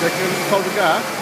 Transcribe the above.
daquele que de salve?